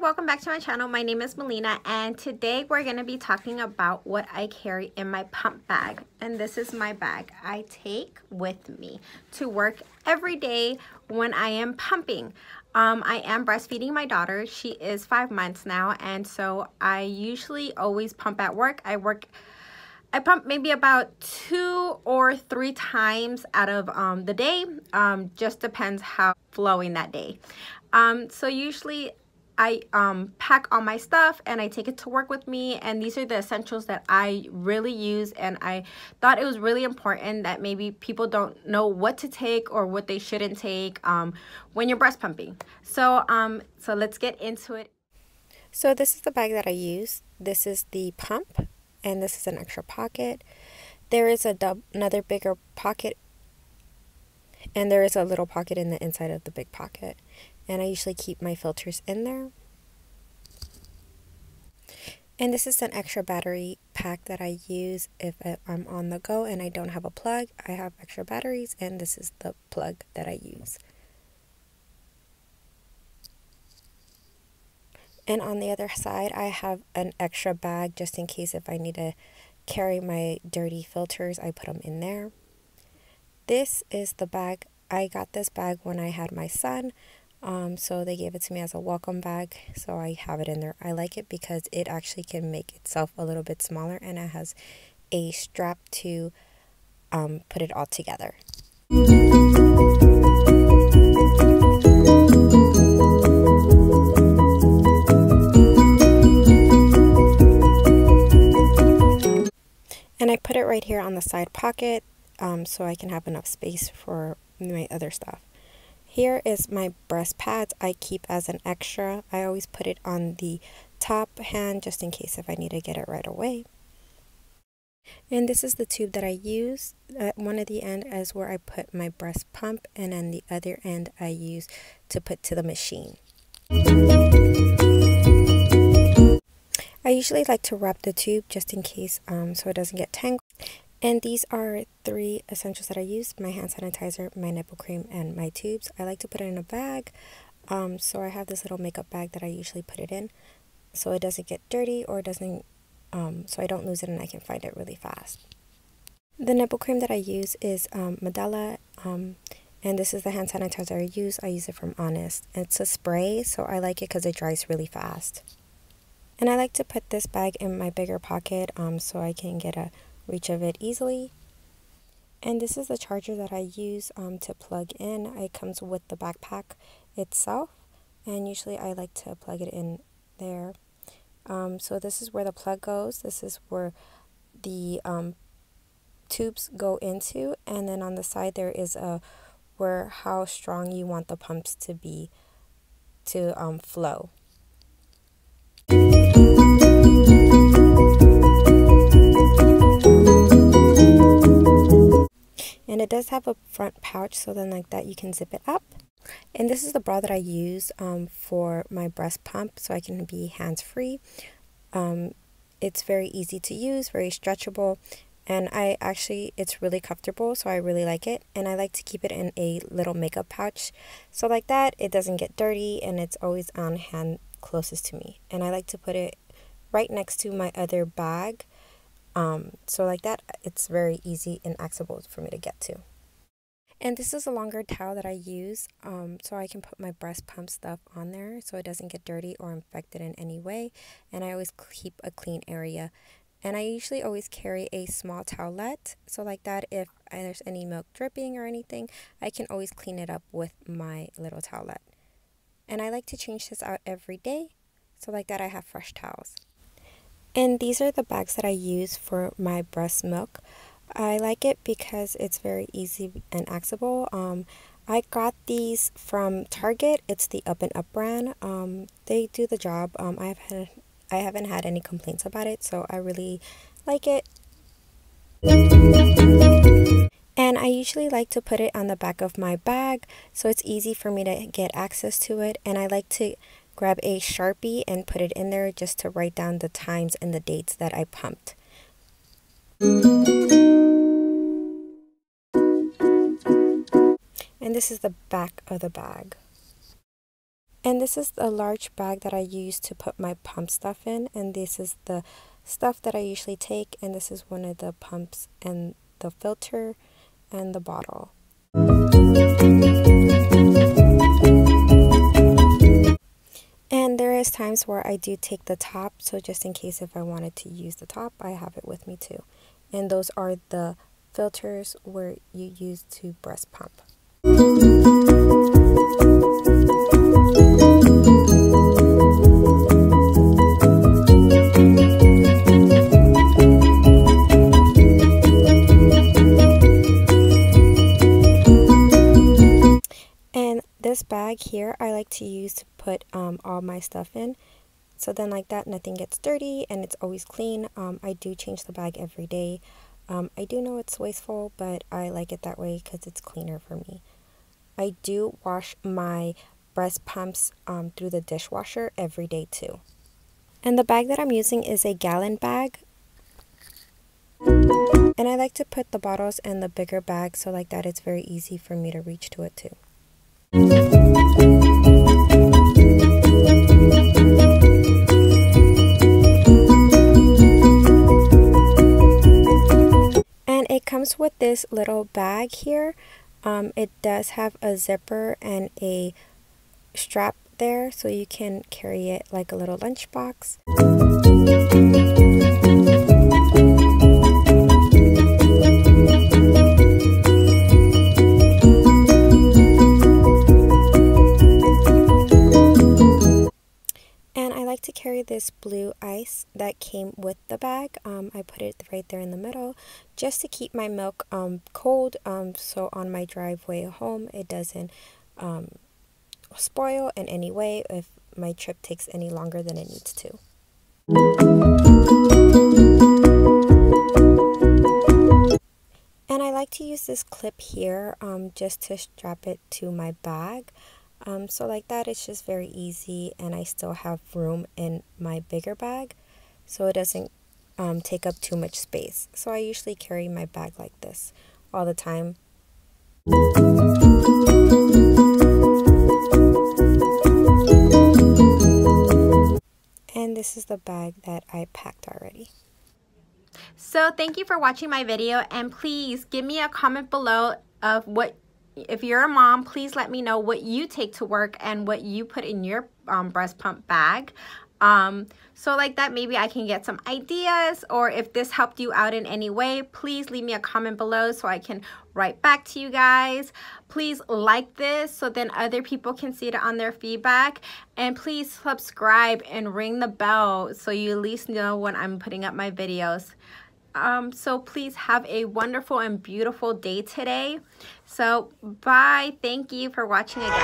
Welcome back to my channel. My name is Melina and today we're going to be talking about what I carry in my pump bag. And this is my bag I take with me to work every day when I am pumping. Um, I am breastfeeding my daughter. She is five months now and so I usually always pump at work. I work I pump maybe about two or three times out of um, the day. Um, just depends how flowing that day. Um, so usually I um, pack all my stuff and I take it to work with me. And these are the essentials that I really use. And I thought it was really important that maybe people don't know what to take or what they shouldn't take um, when you're breast pumping. So, um, so let's get into it. So this is the bag that I use. This is the pump and this is an extra pocket. There is a another bigger pocket and there is a little pocket in the inside of the big pocket and I usually keep my filters in there. And this is an extra battery pack that I use if I'm on the go and I don't have a plug. I have extra batteries and this is the plug that I use. And on the other side, I have an extra bag just in case if I need to carry my dirty filters, I put them in there. This is the bag. I got this bag when I had my son. Um, so they gave it to me as a welcome bag. So I have it in there. I like it because it actually can make itself a little bit smaller and it has a strap to um, put it all together. And I put it right here on the side pocket um, so I can have enough space for my other stuff. Here is my breast pads I keep as an extra. I always put it on the top hand just in case if I need to get it right away. And this is the tube that I use. At one of the end is where I put my breast pump and then the other end I use to put to the machine. I usually like to wrap the tube just in case um, so it doesn't get tangled. And these are three essentials that I use my hand sanitizer, my nipple cream, and my tubes. I like to put it in a bag. Um, so I have this little makeup bag that I usually put it in so it doesn't get dirty or doesn't, um, so I don't lose it and I can find it really fast. The nipple cream that I use is um, Medela, um, and this is the hand sanitizer I use. I use it from Honest. It's a spray, so I like it because it dries really fast. And I like to put this bag in my bigger pocket um, so I can get a reach of it easily. And this is the charger that I use um, to plug in. It comes with the backpack itself. And usually I like to plug it in there. Um, so this is where the plug goes. This is where the um, tubes go into. And then on the side there is a where how strong you want the pumps to be to um, flow. Does have a front pouch so then like that you can zip it up. And this is the bra that I use um, for my breast pump so I can be hands free um, it's very easy to use very stretchable and I actually it's really comfortable so I really like it. And I like to keep it in a little makeup pouch. So like that it doesn't get dirty and it's always on hand closest to me. And I like to put it right next to my other bag um, so like that, it's very easy and accessible for me to get to. And this is a longer towel that I use um, so I can put my breast pump stuff on there so it doesn't get dirty or infected in any way. And I always keep a clean area. And I usually always carry a small towelette. So like that, if there's any milk dripping or anything, I can always clean it up with my little towelette. And I like to change this out every day. So like that, I have fresh towels. And these are the bags that I use for my breast milk. I like it because it's very easy and accessible. Um, I got these from Target. It's the Up and Up brand. Um, they do the job. Um, I have had, I haven't had any complaints about it, so I really like it. And I usually like to put it on the back of my bag so it's easy for me to get access to it. And I like to grab a Sharpie and put it in there just to write down the times and the dates that I pumped. And this is the back of the bag. And this is a large bag that I use to put my pump stuff in. And this is the stuff that I usually take. And this is one of the pumps and the filter and the bottle. Times where I do take the top. So just in case if I wanted to use the top, I have it with me too. And those are the filters where you use to breast pump. To to put um, all my stuff in. So then like that nothing gets dirty and it's always clean. Um, I do change the bag every day. Um, I do know it's wasteful but I like it that way because it's cleaner for me. I do wash my breast pumps um, through the dishwasher every day too. And the bag that I'm using is a gallon bag. And I like to put the bottles in the bigger bag so like that it's very easy for me to reach to it too with this little bag here. Um, it does have a zipper and a strap there so you can carry it like a little lunchbox. Bag. Um, I put it right there in the middle just to keep my milk um, cold um, so on my driveway home it doesn't um, spoil in any way if my trip takes any longer than it needs to. And I like to use this clip here um, just to strap it to my bag. Um, so like that, it's just very easy and I still have room in my bigger bag so it doesn't um, take up too much space. So I usually carry my bag like this all the time. And this is the bag that I packed already. So thank you for watching my video and please give me a comment below of what if you're a mom, please let me know what you take to work and what you put in your um, breast pump bag. Um, so like that, maybe I can get some ideas or if this helped you out in any way, please leave me a comment below so I can write back to you guys. Please like this so then other people can see it on their feedback. And please subscribe and ring the bell so you at least know when I'm putting up my videos. Um, so please have a wonderful and beautiful day today. So bye. Thank you for watching again.